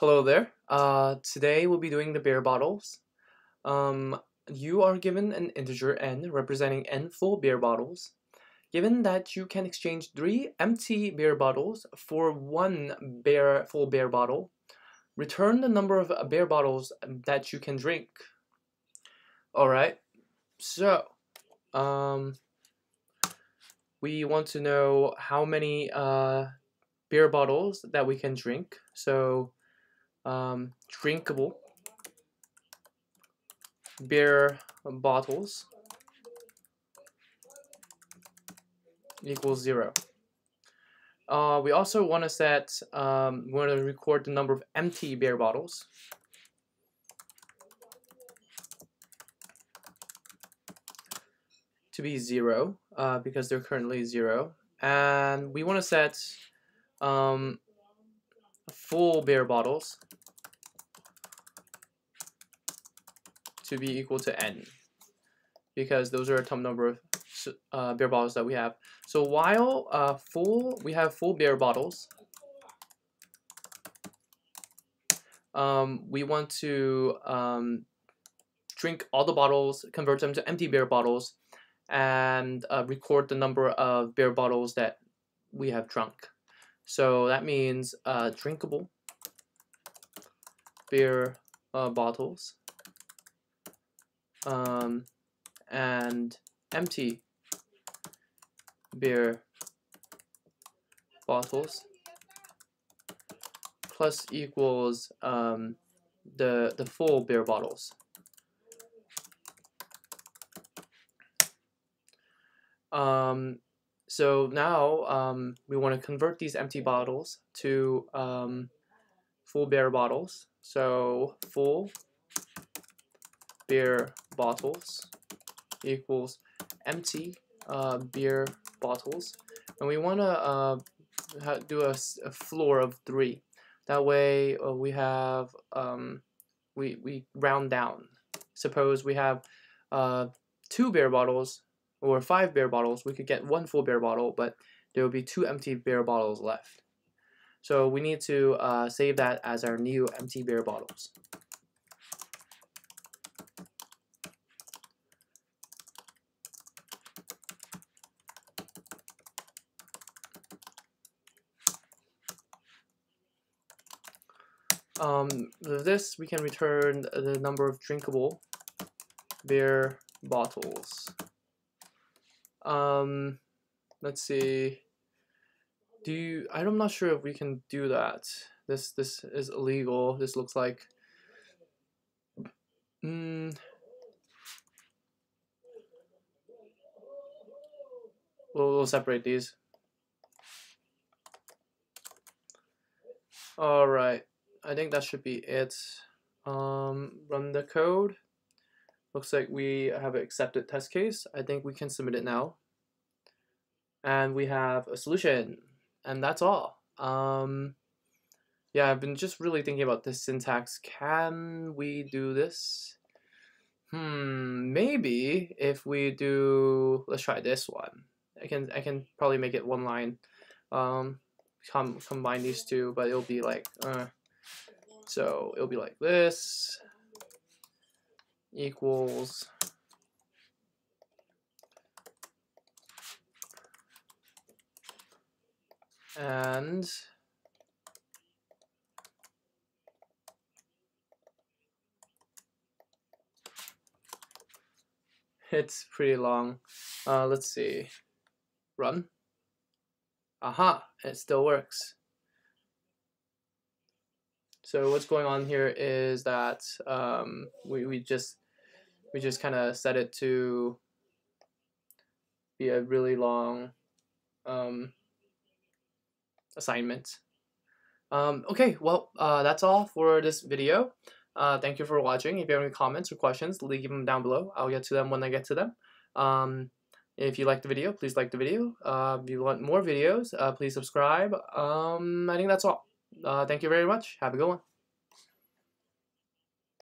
Hello there. Uh, today we'll be doing the beer bottles. Um, you are given an integer n representing n full beer bottles. Given that you can exchange three empty beer bottles for one beer full beer bottle, return the number of beer bottles that you can drink. Alright, so um, we want to know how many uh, beer bottles that we can drink. So um, drinkable beer bottles equals zero. Uh, we also want to set, um, we want to record the number of empty beer bottles. to be zero uh, because they're currently zero and we want to set um, full beer bottles to be equal to n because those are a total number of uh, beer bottles that we have. So while uh, full, we have full beer bottles, um, we want to um, drink all the bottles, convert them to empty beer bottles, and uh, record the number of beer bottles that we have drunk. So that means uh, drinkable beer uh, bottles um, and empty beer bottles plus equals um, the the full beer bottles. Um, so now um, we want to convert these empty bottles to um, full beer bottles. So full beer bottles equals empty uh, beer bottles. And we want to uh, do a, a, floor of 3. That way uh, we have, um, we, we round down. Suppose we have uh, two beer bottles or five beer bottles, we could get one full beer bottle, but there will be two empty beer bottles left. So we need to uh, save that as our new empty beer bottles. Um, this, we can return the number of drinkable beer bottles. Um, let's see. Do you? I'm not sure if we can do that. This this is illegal. This looks like. Mm, we'll, we'll separate these. All right. I think that should be it. Um, run the code. Looks like we have an accepted test case. I think we can submit it now. And we have a solution. And that's all. Um, yeah, I've been just really thinking about this syntax. Can we do this? Hmm, maybe if we do, let's try this one. I can I can probably make it one line. Um, com combine these two, but it'll be like, uh, so it'll be like this equals and it's pretty long. Uh, let's see. Run. Aha, it still works. So what's going on here is that um, we, we just we just kind of set it to be a really long um, assignment. Um, okay, well, uh, that's all for this video. Uh, thank you for watching. If you have any comments or questions, leave them down below. I'll get to them when I get to them. Um, if you like the video, please like the video. Uh, if you want more videos, uh, please subscribe. Um, I think that's all. Uh, thank you very much. Have a good one.